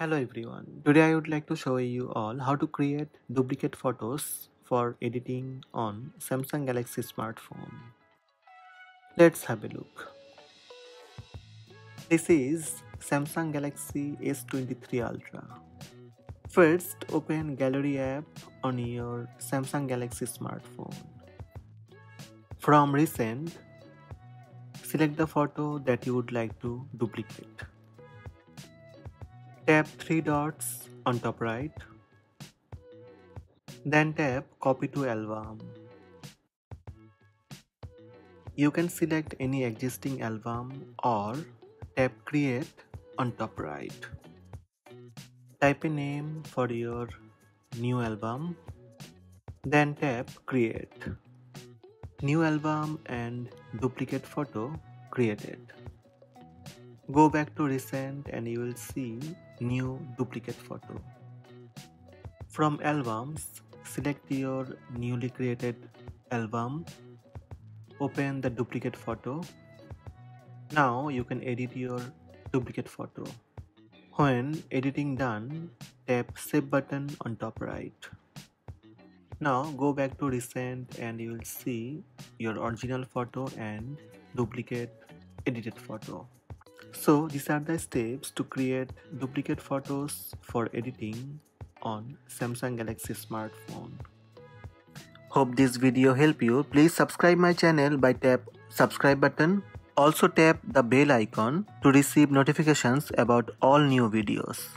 Hello everyone. Today I would like to show you all how to create duplicate photos for editing on Samsung Galaxy smartphone. Let's have a look. This is Samsung Galaxy S23 Ultra. First open Gallery app on your Samsung Galaxy smartphone. From recent, select the photo that you would like to duplicate. Tap three dots on top right. Then tap copy to album. You can select any existing album or tap create on top right. Type a name for your new album. Then tap create. New album and duplicate photo created. Go back to recent and you will see new duplicate photo. From albums, select your newly created album. Open the duplicate photo. Now you can edit your duplicate photo. When editing done, tap save button on top right. Now go back to recent and you will see your original photo and duplicate edited photo. So these are the steps to create duplicate photos for editing on Samsung Galaxy smartphone. Hope this video help you. Please subscribe my channel by tap subscribe button. Also tap the bell icon to receive notifications about all new videos.